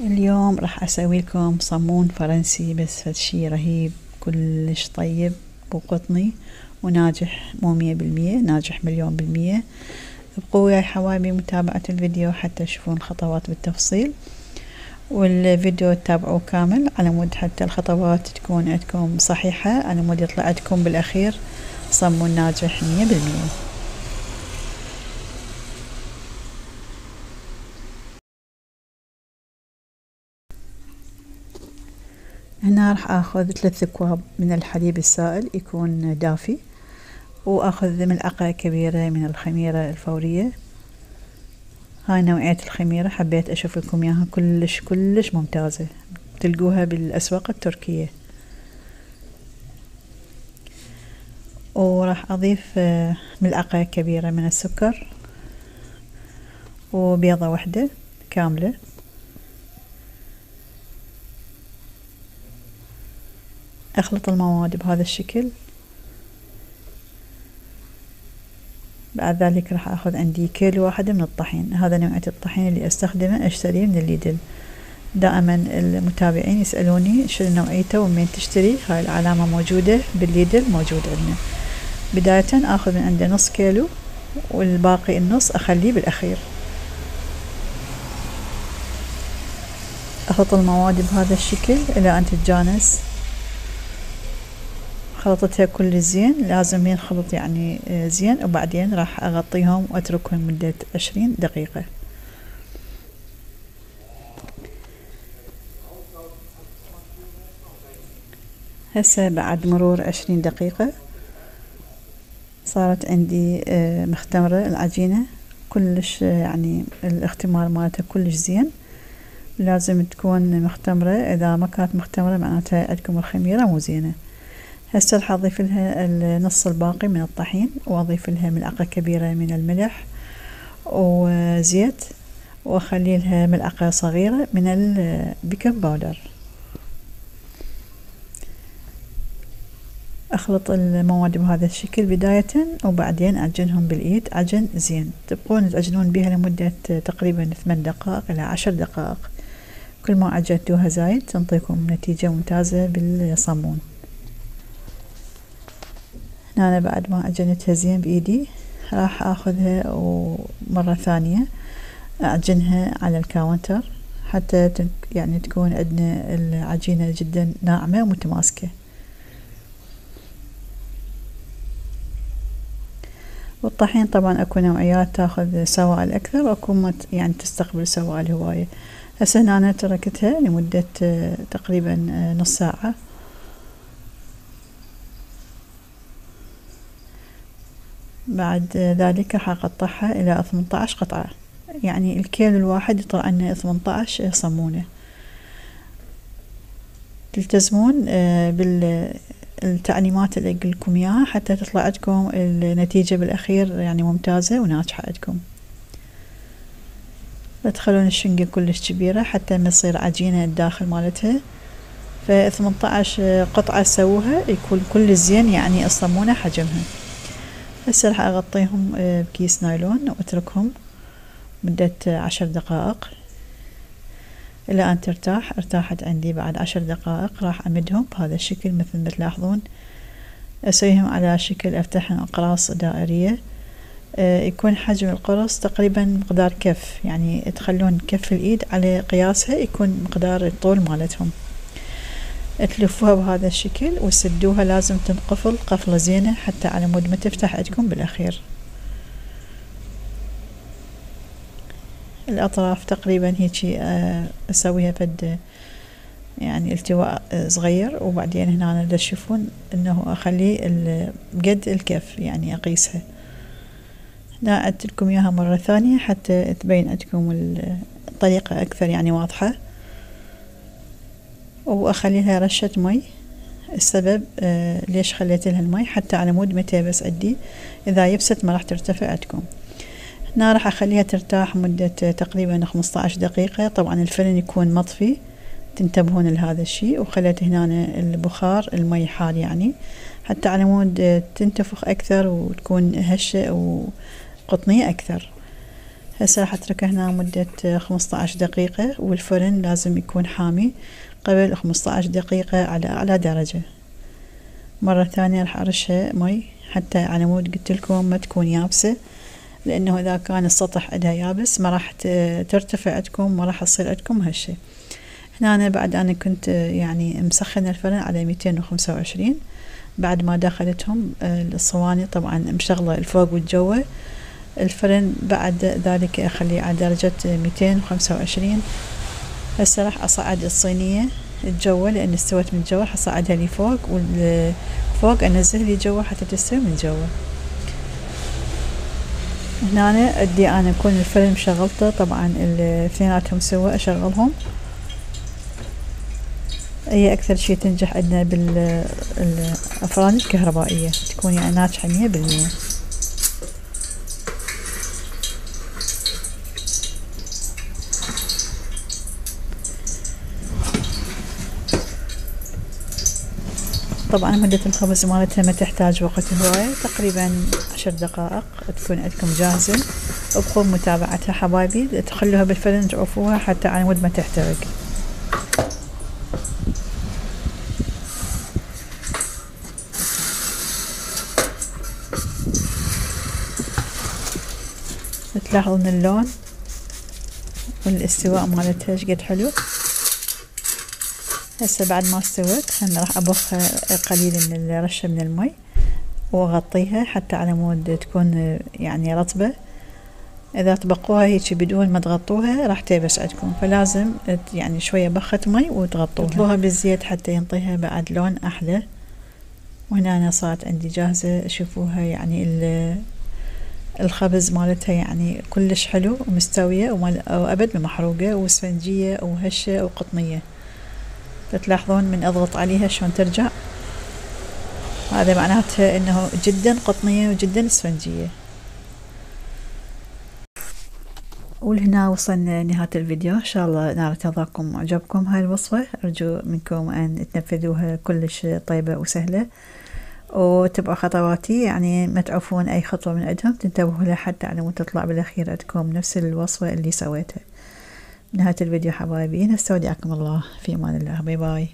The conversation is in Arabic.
اليوم راح أسوي لكم صمون فرنسي بس فد شي رهيب كلش طيب وقطني وناجح مو مية بالمية ناجح مليون بالمية. ابقوا وياي حبايبي متابعة الفيديو حتى تشوفون الخطوات بالتفصيل. والفيديو تتابعوه كامل على مود حتى الخطوات تكون عندكم صحيحة على مود يطلع عندكم بالأخير صمون ناجح مية بالمية. هنا راح آخذ ثلاث اكواب من الحليب السائل يكون دافي وآخذ ملعقة كبيرة من الخميرة الفورية. هاي نوعية الخميرة حبيت أشوف لكم إياها كلش كلش ممتازة. تلقوها بالأسواق التركية. وراح أضيف ملعقة كبيرة من السكر. وبيضة واحدة كاملة. أخلط المواد بهذا الشكل. بعد ذلك راح أخذ عندي كيلو واحد من الطحين. هذا نوعية الطحين اللي أستخدمه اشتريه من الليدل. دائما المتابعين يسألوني شنو نوعيته ومين تشتري. هاي العلامة موجودة بالليدل موجود عندنا. بداية آخذ من عنده نص كيلو والباقي النص أخليه بالأخير. أخلط المواد بهذا الشكل إلى أن تتجانس. خلطتها كل زين. لازم ينخلط يعني زين. وبعدين راح أغطيهم وأتركهم مدة عشرين دقيقة. هسه بعد مرور عشرين دقيقة صارت عندي مختمرة العجينة. كلش يعني الاختمار مالتها كلش زين. لازم تكون مختمرة. إذا ما كانت مختمرة معناتها عندكم الخميرة مو زينة. هسه راح اضيف لها النص الباقي من الطحين وأضيف لها ملعقة كبيرة من الملح وزيت وأخلي لها ملعقة صغيرة من ال baking powder. أخلط المواد بهذا الشكل بداية وبعدين أعجنهم بالإيد عجن زين. تبقون تعجنون بها لمدة تقريبا ثمان دقائق إلى عشر دقائق. كل ما عجنتوها زايد تنطيكم نتيجة ممتازة بالصمون هنا بعد ما عجنتها زين بإيدي راح أخذها ومرة ثانية أعجنها على الكاونتر حتى يعني تكون عندنا العجينة جدا ناعمة ومتماسكة. والطحين طبعا أكو نوعيات تأخذ سوائل أكثر وأكو يعني تستقبل سوائل هواية. هسه هنا تركتها لمدة تقريبا نص ساعة. بعد ذلك راح أقطعها إلى 18 قطعة. يعني الكيلو الواحد يطلع لنا 18 صمونة تلتزمون بالتعليمات اللي أقولكم إياها حتى تطلع عندكم النتيجة بالأخير يعني ممتازة وناجحة عندكم. لا تخلون الشنقة كلش كبيرة حتى ما تصير عجينة الداخل مالتها. ف 18 قطعة سووها يكون كل زين يعني الصمونة حجمها. هسه راح اغطيهم بكيس نايلون وأتركهم مدة عشر دقائق إلى أن ترتاح. ارتاحت عندي بعد عشر دقائق راح أمدهم بهذا الشكل مثل ما تلاحظون. أسويهم على شكل افتحهم أقراص دائرية. يكون حجم القرص تقريبا مقدار كف يعني تخلون كف الإيد على قياسها يكون مقدار الطول مالتهم. تلفوها بهذا الشكل وسدوها لازم تنقفل قفلة زينة حتى على مود ما تفتح عندكم بالأخير. الأطراف تقريبا هيجي أسويها فد يعني التواء صغير وبعدين هنا أنا تشوفون أنه أخلي قد الكف يعني أقيسها. هنا لكم إياها مرة ثانية حتى تبين عندكم الطريقة أكثر يعني واضحة. واخلي لها رشة مي. السبب آه ليش خليت لها المي؟ حتى على مود متى بس عندي إذا يبست ما راح ترتفع عندكم هنا راح أخليها ترتاح مدة تقريبا 15 دقيقة. طبعا الفرن يكون مطفي. تنتبهون لهذا الشيء. وخليت هنا البخار المي حار يعني. حتى على مود تنتفخ أكثر وتكون هشة وقطنية أكثر. هسه راح اتركه هنا مدة خمسة عشر دقيقة. والفرن لازم يكون حامي. قبل خمسة عشر دقيقة على أعلى درجة. مرة ثانية راح أرشها مي حتى على مود قلت لكم ما تكون يابسة لأنه إذا كان السطح عندها يابس ما راح ترتفع عندكم ما راح تصير عندكم هالشي. هنا أنا بعد أنا كنت يعني مسخنة الفرن على ميتين وخمسة وعشرين. بعد ما دخلتهم الصواني طبعا مشغلة الفوق والجوة. الفرن بعد ذلك أخليه على درجة ميتين وخمسة وعشرين. هسه راح أصعد الصينية الجوة لأن استوت من جوا حصعدها لي فوق والفوق أنزل لي جوا حتى تستوي من جوا هنا أنا أكون الفرن مشغلته طبعا الاثنيناتهم سوا أشغلهم. هي أكثر شي تنجح عندنا بالأفران الكهربائية تكون يعني ناجحة مية بالمية. طبعا مدة الخبز مالتها ما تحتاج وقت هواية. تقريبا عشر دقائق تكون عندكم جاهزة. وبقوم متابعتها حبايبي. تخلوها بالفرن تعوفوها حتى على مود ما تحترق. تلاحظون اللون والاستواء مالتها شقد حلو. هسه بعد ما استوت أنا راح أبخ قليل من الرشة من المي وأغطيها حتى على مود تكون يعني رطبة. إذا تبقوها هيك بدون ما تغطوها راح تيبس عندكم فلازم يعني شوية بخة مي وتغطوها. تطلوها بالزيت حتى ينطيها بعد لون أحلى. وهنا أنا صارت عندي جاهزة شوفوها يعني الخبز مالتها يعني كلش حلو ومستوية وأبد محروقة وسفنجية وهشة وقطنية. تلاحظون من أضغط عليها شلون ترجع. هذا معناته إنه جدا قطنية وجدا إسفنجية. ولهنا وصلنا نهاية الفيديو. إن شاء الله نالت رضاكم وعجبكم هاي الوصفة أرجو منكم أن تنفذوها كلش طيبة وسهلة. وتبعوا خطواتي يعني ما تعوفون أي خطوة من عندهم تنتبهوا لها حتى على تطلع بالأخير عندكم نفس الوصفة اللي سويتها. نهاية الفيديو حبايبي. نستودعكم الله. في أمان الله. باي باي